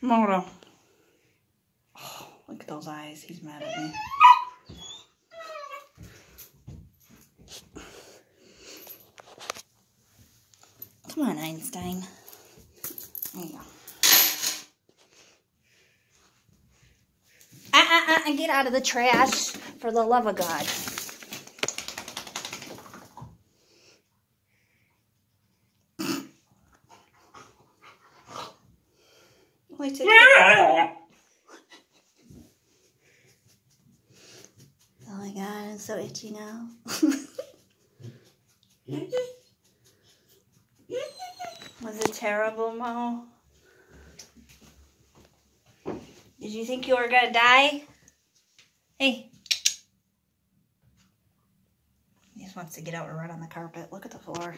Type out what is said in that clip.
Moto. Oh, look at those eyes. He's mad at me. Come on, Einstein. There you go. Uh, uh, uh, get out of the trash, for the love of God. Wait till Oh my god, I'm so itchy now. Was it terrible, Mo? Did you think you were gonna die? Hey. He just wants to get out and run on the carpet. Look at the floor.